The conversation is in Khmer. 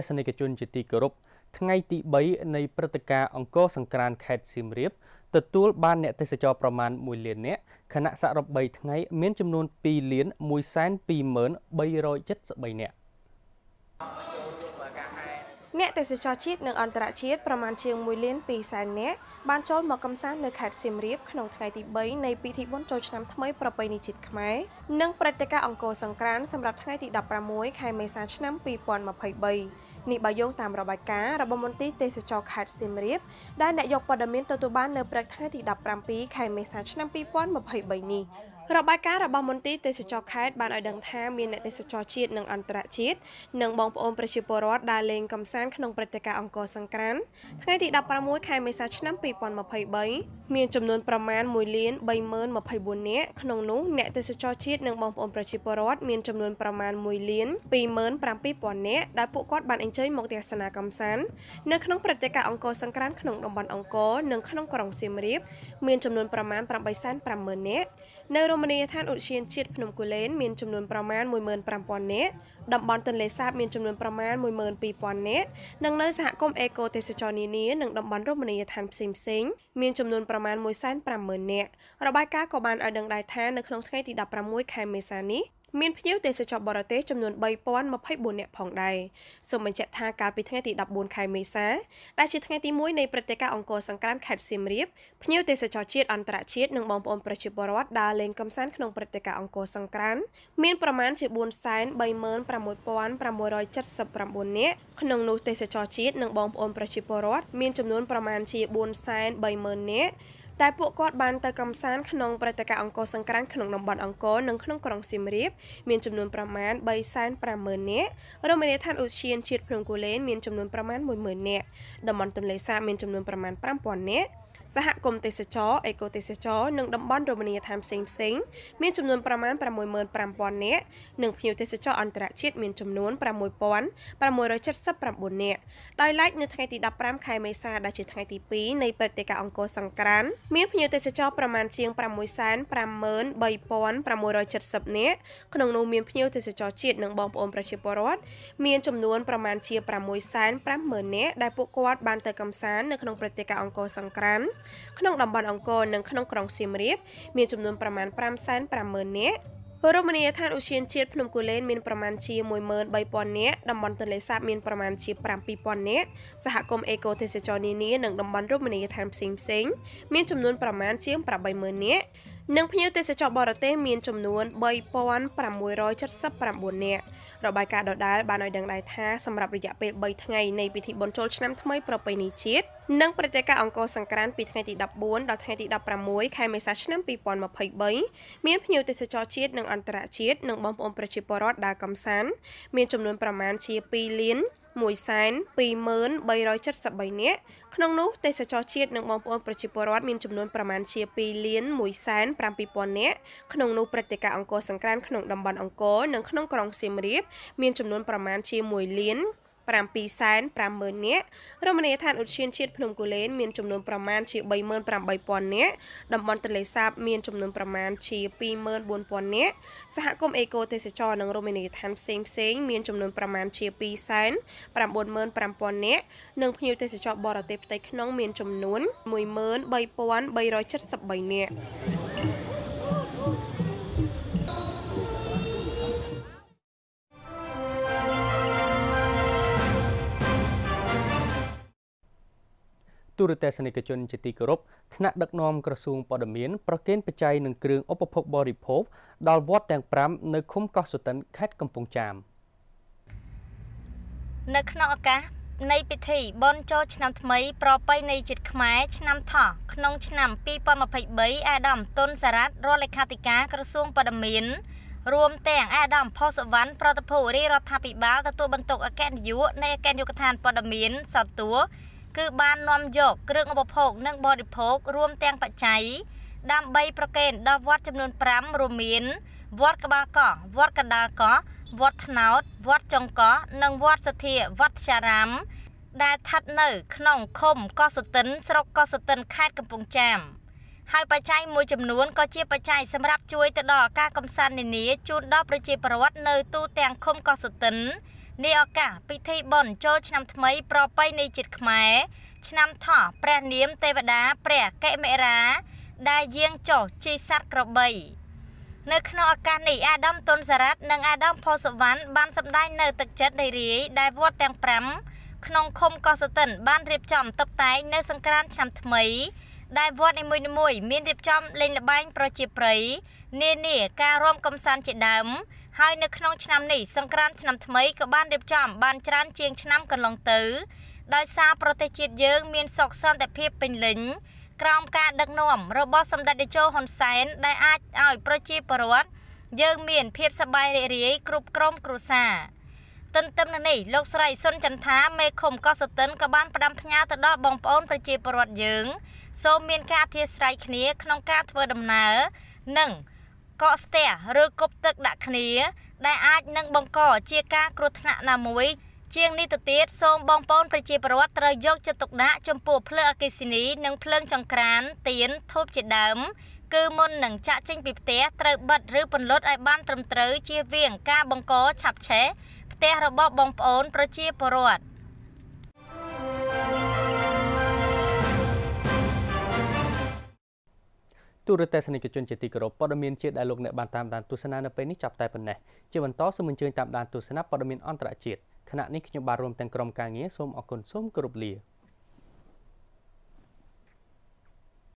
ស្សនិកជនជាទីគោរពថ្ងៃទី3នៃព្រឹត្តិការណ៍អង្គរសង្ក្រាន្តខេត្តសៀមរាបទទួលបានអ្នកទេសចរប្រមាណ1លាននាក់ខណៈសរុប3ថ្ងៃមានចំនួន2លាន123,373នាក់ អ្នកទេសចរជាតិនិងអន្តរជាតិប្រមាណជាង1លាន2សែននាក់បានចូលមកកំសាន្តនៅខេត្តសៀមរាបក្នុងថ្ងៃទី3នៃពិធីបុណ្យចូលឆ្នាំថ្មីប្រពៃណីជាតិខ្មែរនិងព្រឹត្តិការណ៍អង្គរសង្ក្រាន្តសម្រាប់ថ្ងៃទី16ខែមេសាឆ្នាំ2023នេះបើយោងតាមរបាយការណ៍របស់មន្ទីរទេសចរខេត្តសៀមរាបដែលអ្នកយកព័ត៌មានទទួលបាននៅព្រឹកថ្ងៃទី17ខែមេសាឆ្នាំ2023នេះ របាយការណ៍របស់មន្ទីរទេសចរខេត្តបានឲ្យដឹងថាមានអ្នកទេសចរជាតិនិងអន្តរជាតិនិងបងប្អូនប្រជាពលរដ្ឋដើរលេងកម្សាន្តក្នុងព្រឹត្តិការណ៍អង្គរសង្ក្រាន្តថ្ងៃទី16ខែមេសាឆ្នាំ2023មានចំនួនប្រមាណ1លាន30024នាក់ក្នុងនោះអ្នកទេសចរជាតិនិងបងប្អូនប្រជាពលរដ្ឋមានចំនួនប្រមាណ1លាន27000នាក់ដែលពួកគាត់បានអញ្ជើញមកទស្សនាកម្សាន្តនៅក្នុងព្រឹត្តិការណ៍អង្គរសង្ក្រាន្តក្នុងតំបន់អង្គរនិងក្នុងក្រុងសៀមរាបមានចំនួនប្រមាណ850,000នាក់នៅរមណីយដ្ឋានឧទ្យានជាតិភ្នំគូលែនមានចំនួនប្រមាណ15000នាក់តំបន់ទន្លេសាបមានចំនួនប្រមាណ12000នាក់និងនៅសហគមន៍អេកូទេសចរនានានិងតំបន់រមណីយដ្ឋានផ្សេងផ្សេងមានចំនួនប្រមាណ150,000នាក់របាយការណ៍ក៏បានឲ្យដឹងដែរថានៅក្នុងថ្ងៃទី16ខែមេសានេះ មានភ្ញៀវទេសចរបរទេសចំនួន3024នាក់ផងដែរសូមបញ្ជាក់ថាកាលពីថ្ងៃទី14ខែមេសាដែលជាថ្ងៃទី1នៃព្រឹត្តិការណ៍អង្គរសង្ក្រាន្តខេត្តសៀមរាបភ្ញៀវទេសចរជាតិអន្តរជាតិនិងបងប្អូនប្រជាពលរដ្ឋដើរលេងកម្សាន្តក្នុងព្រឹត្តិការណ៍អង្គរសង្ក្រាន្តមានប្រមាណជា436,679នាក់ក្នុងនោះទេសចរជាតិនិងបងប្អូនប្រជាពលរដ្ឋមានចំនួនប្រមាណជា430,000នាក់ ដែលពួកគាត់បានទៅកំសាន្តក្នុងព្រឹត្តិការណ៍អង្គរសង្ក្រាន្តក្នុងតំបន់អង្គរនិងក្នុងក្រុងសៀមរាបមានចំនួនប្រមាណ350,000នាក់រមណីយដ្ឋានឧទ្យានជាតិភ្នំគូលែនមានចំនួនប្រមាណ10,000នាក់តំបន់ទន្លេសាបមានចំនួនប្រមាណ5,000នាក់ សហគមន៍ទេសចរអេកូទេសចរនិងតំបន់រមណីយដ្ឋានផ្សេងផ្សេងមានចំនួនប្រមាណ65000នាក់និងភ្ញៀវទេសចរអន្តរជាតិមានចំនួន6679នាក់ដោយឡែកនៅថ្ងៃទី15ខែមេសាដែលជាថ្ងៃទី2នៃព្រឹត្តិការណ៍អង្គរសង្ក្រាន្តមានភ្ញៀវទេសចរប្រមាណជាង653,670នាក់ក្នុងនោះមានភ្ញៀវទេសចរជាតិនិងបងប្អូនប្រជាពលរដ្ឋមានចំនួនប្រមាណជា650,000នាក់ដែលពួកគាត់បានទៅកំសាន្តនៅក្នុងព្រឹត្តិការណ៍អង្គរសង្ក្រាន្តក្នុងតំបន់អង្គរនិងក្នុងក្រុងសៀមរាបមានចំនួនប្រមាណ550,000នាក់រមណីយដ្ឋានឧទ្យានជាតិភ្នំគូលែនមានប្រមាណជា13000នាក់តំបន់ទន្លេសាបមានប្រមាណជា7000នាក់សហគមន៍អេកូទេសចរនានានិងតំបន់រមណីយដ្ឋានផ្សេងផ្សេងមានចំនួនប្រមាណជាង80000នាក់ និងភ្ញៀវទេសចរបរទេសមានចំនួន3679នាក់របាយការណ៍ដដែលបានឲ្យដឹងដែរថាសម្រាប់រយៈពេល3ថ្ងៃនៃពិធីបុណ្យចូលឆ្នាំថ្មីប្រពៃណីជាតិនិងព្រឹត្តិការណ៍អង្គរសង្ក្រាន្តពីថ្ងៃទី14ដល់ថ្ងៃទី16ខែមេសាឆ្នាំ2023មានភ្ញៀវទេសចរជាតិនិងអន្តរជាតិនិងបងប្អូនប្រជាពលរដ្ឋដើរកម្សាន្តមានចំនួនប្រមាណជា2លាន 1,2373នាក់ក្នុងនោះទេសចរជាតិនិងបងប្អូនប្រជាពលរដ្ឋមានចំនួនប្រមាណជា2លាន1,7000នាក់ក្នុងនោះព្រឹត្តិការណ៍អង្គរសង្ក្រាន្តក្នុងតំបន់អង្គរនិងក្នុងក្រុងសៀមរាបមានចំនួនប្រមាណជា1លាន 750,000នាក់រមណីយដ្ឋានឧទ្យានជាតិភ្នំគូលែនមានចំនួនប្រមាណជា38,000នាក់តំបន់ទន្លេសាបមានចំនួនប្រមាណជា24,000នាក់សហគមន៍អេកូទេសចរនិងរមណីយដ្ឋានផ្សេងផ្សេងមានចំនួនប្រមាណជា295,000នាក់និងភ្ញៀវទេសចរបរទេសផ្ទៃក្នុងមានចំនួន13,373នាក់ រទស្សនិកជនជាទីគោរពថ្នាក់ដឹកនាំក្រសួងព័ត៌មានប្រកេនបច្ច័យនិងគ្រឿងឧបភោគបរិភោគដល់វត្តទាំង5នៅឃុំកោះសុទិនខេត្តកំពង់ចាមនៅក្នុងឱកាសនៃពិធីបុណ្យចូលឆ្នាំថ្មី ប្រពៃណីជាតិខ្មែរឆ្នាំថោះក្នុងឆ្នាំ2023អាដាមតុនសារ៉ាត់រដ្ឋលេខាធិការក្រសួងព័ត៌មានរួមទាំងអាដាមផុសវណ្ណប្រតិភូរាជរដ្ឋាភិបាលទទួលបន្ទុកអគ្គនាយកនៃអគ្គនាយកដ្ឋានព័ត៌មានសតួ គឺបាននាំយកគ្រឿងឧបភោគនិងបរិភោគរួមទាំងបច្ច័យដើម្បីប្រគេនដល់វត្តចំនួន5រួមមានវត្តក្បាលកោះវត្តកណ្ដាលកោះវត្តថ្នោតវត្តចុងកោះនិងវត្តសធាវត្តចារាម ដែលស្ថិតនៅក្នុងឃុំកោះសុទិនស្រុកកោះសុទិនខេត្តកំពង់ចាមហើយបច្ច័យមួយចំនួនក៏ជាបច្ច័យសម្រាប់ជួយទៅដល់ការកំសាន្តនានាជូនដល់ប្រជាពលរដ្ឋនៅទូទាំងឃុំកោះសុទិន នាឱកាសពិធីបុណ្យចូលឆ្នាំថ្មីប្រពៃណីជាតិខ្មែរឆ្នាំថោះព្រះនាមទេវតាព្រះកិមិរា ដែលយាងចុះជិះសត្វក្របី នៅក្នុងឱកាសនេះអាដាមតុនសារ៉ាត់និងអាដាមផូសវ៉ាន់បានសម្ដែងនៅទឹកចិត្តនៃរាយដែលវត្តទាំង5ក្នុងឃុំកោះសតិនបានរៀបចំតុបតែងនៅសង្ក្រាន្តឆ្នាំថ្មីដែលវត្តនីមួយៗមានរៀបចំលេងល្បែងប្រជាប្រិយនានាការរួមកំសាន្តជាដើម ហើយនៅក្នុងឆ្នាំនេះសង្ក្រាន្តឆ្នាំថ្មីក៏បានរៀបចំបានច្រើនជាងឆ្នាំកន្លងទៅដោយសារប្រទេសជាតិយើងមានសុខសន្តិភាពពេញលេញក្រោមការដឹកនាំរបស់សម្ដេចតេជោហ៊ុនសែនដែលអាចឲ្យប្រជាពលរដ្ឋយើងមានភាពសប្បាយរីករាយគ្រប់ក្រុមគ្រួសារទន្ទឹមនឹងនេះលោកស្រីសុនចន្ទថាមេឃុំកោះសតិនក៏បានផ្ដាំផ្ញើទៅដល់បងប្អូនប្រជាពលរដ្ឋយើងសូមមានការអធិស្ឋានគ្នាក្នុងការធ្វើដំណើរនិង កកស្ទះឬគប់ទឹកដាក់គ្នា ដែលអាចនឹងបង្កជាការគ្រោះថ្នាក់ណាមួយ ជាងនេះទៅទៀតសូមបងប្អូនប្រជាពលរដ្ឋត្រូវយកចិត្តទុកដាក់ចំពោះភ្លើងអគ្គិសនីនិងភ្លើងចង្ក្រានទៀនធូបជាដើមគឺមុននឹងចាក់ចេញពីផ្ទះត្រូវបិទឬពន្លត់ឲ្យបានត្រឹមត្រូវជៀសវាងការបង្កឆាប់ឆេះផ្ទះរបស់បងប្អូនប្រជាពលរដ្ឋ ទូរទស្សនិកជនជាទីគោរពព័ត៌មានជាតិដែលលោកអ្នកបានតាមដានទស្សនានៅពេលនេះចាប់តែប៉ុណ្ណេះជាបន្តសូមអញ្ជើញតាមដានទស្សនាព័ត៌មានអន្តរជាតិខណៈនេះខ្ញុំបាទរួមទាំងក្រុមការងារសូមអរគុណសូមគោរពលា